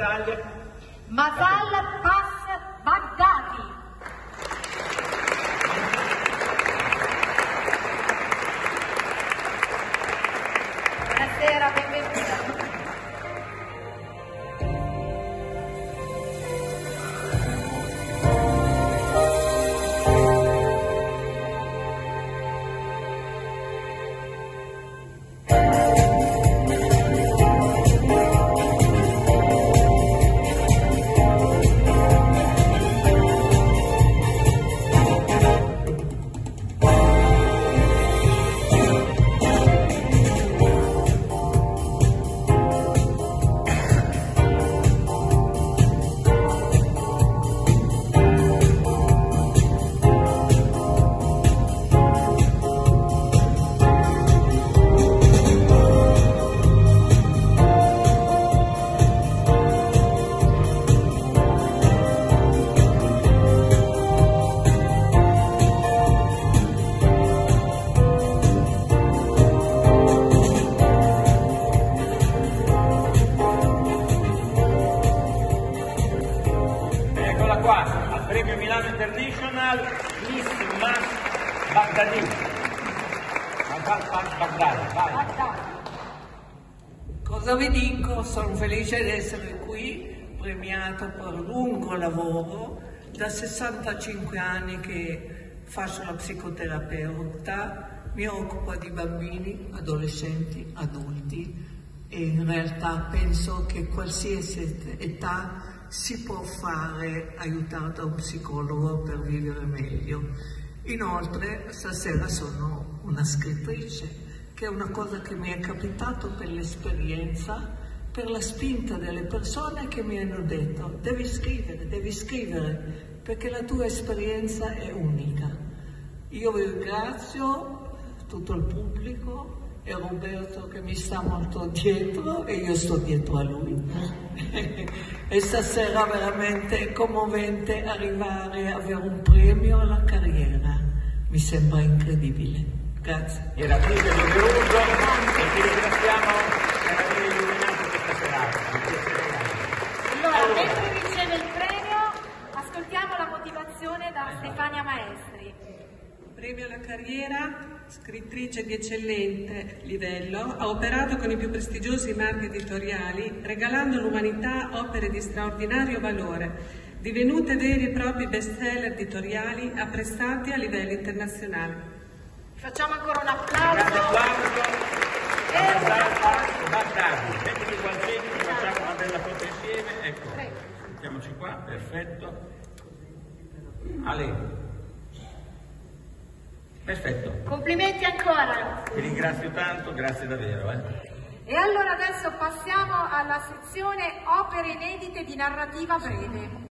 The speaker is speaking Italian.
Italia. Masal premio Milano International, Miss Mas Baghdadi. Baghdadi, vai. Cosa vi dico? Sono felice di essere qui, premiato per lungo lavoro. Da 65 anni che faccio la psicoterapeuta, mi occupo di bambini, adolescenti, adulti e in realtà penso che qualsiasi età si può fare aiutato da un psicologo per vivere meglio. Inoltre stasera sono una scrittrice che è una cosa che mi è capitato per l'esperienza, per la spinta delle persone che mi hanno detto devi scrivere, devi scrivere, perché la tua esperienza è unica. Io vi ringrazio, tutto il pubblico e Roberto che mi sta molto dietro e io sto dietro a lui. e stasera veramente è commovente arrivare a avere un premio alla carriera. Mi sembra incredibile. Grazie. Per doveroso e ti ringraziamo per aver illuminato questa serata. Grande. Allora, mentre riceve il premio, ascoltiamo la motivazione da Stefania Maestri. Premio alla carriera, scrittrice di eccellente livello, ha operato con i più prestigiosi marchi editoriali, regalando all'umanità opere di straordinario valore, divenute veri e propri bestseller editoriali apprezzati a livello internazionale. Facciamo ancora un applauso. applauso E un Masal Baghdadi. Mettiti qua centro, facciamo una bella foto insieme. Ecco, mettiamoci qua, perfetto. Ale. Perfetto. Complimenti ancora. Ti ringrazio tanto, grazie davvero. Eh. E allora adesso passiamo alla sezione opere inedite di narrativa breve.